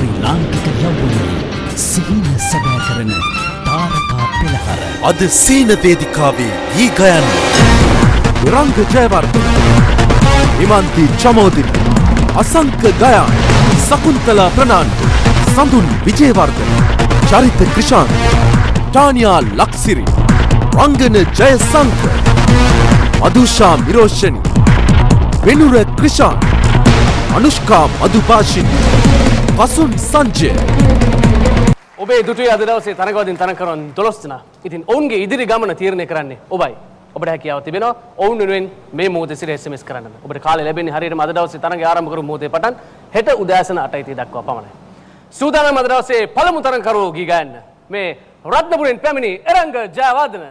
ශ්‍රී ලාංකික යෞවනයේ සිහින සැබෑ කරන තාරකා පෙළහර. අද සීන වේදිකාවේ ගී ගයන්න රංග ජයවර්ධන හිමන්ති චමෝදින අසංක ගයාන් සකුන්තලා ප්‍රනාන්දු සඳුන් විජේවර්ධන චරිත ක්‍රිෂාන්ත ටානියා ලක්සිරි රංගන ජයසංක මදුෂා මිරෝෂණි වෙනුර ක්‍රිෂාන් අනුෂ්කා මදුපාශිනි පසුන් සංජය ඔබේ දුටුවේ අද දවසේ තරගවදින් තරඟ කරන 12 දෙනා. ඉතින් ඔවුන්ගේ ඉදිරි ගමන තීරණය කරන්නේ ඔබයි. ඔබට හැකියාව තිබෙනවා ඔවුන් වෙනුවෙන් මේ මොහොතේ සිට SMS කරන්න. ඔබට කාලය ලැබෙන්නේ හරියටම අද දවසේ තරඟය ආරම්භ කරමු මොහොතේ පටන් හෙට උදෑසන 8:30 දක්වා පමණයි. සූදානම් අද දවසේ පළමු තරඟකරුවෝ ගී ගයන්න. මේ රත්නපුරෙන් පැමිණි එරංග ජයවර්ධන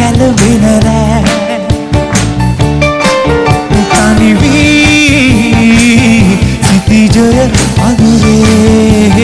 කැලවෙන රෑ තනිවී සිතිජය අදුරේ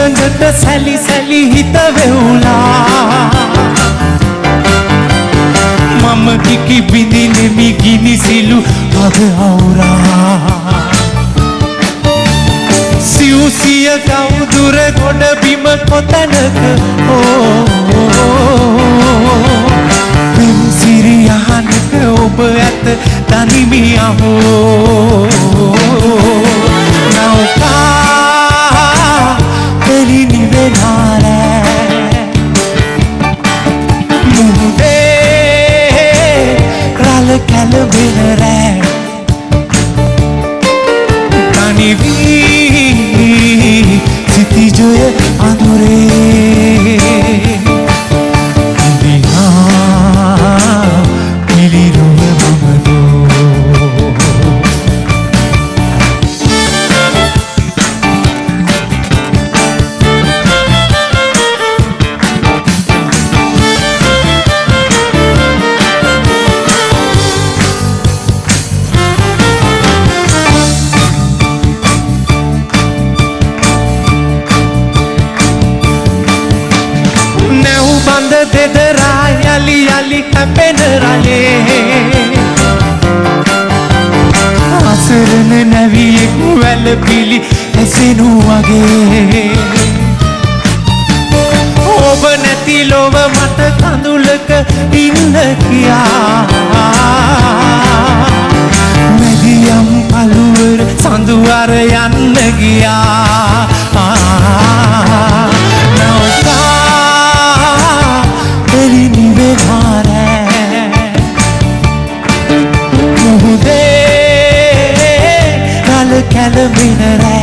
සුළඟට සැලි සැලි හිත වෙවුලා මම කිකි බිඳිනෙමි ගිනිසිලු අද අවුරා. සිව්සිය කවුදුර ගොඩ බිම කොතැනක? පිම්සිරියහනක ඔබ ඇත තනිමි කැලවෙන රෑ නැව් බඳ දෙදරා යලි යලි කැපෙන රලේ අසරණ නැවියෙකු වැලපිලි ඇසෙනු වගේ. ඔබ නැති ලොව මට කඳුලක ඉන්න කියා. මැදියම් පළුවර සඳුවර යන්න ගියා. මුහුදේ රල කැලවෙන රෑ